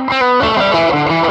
Música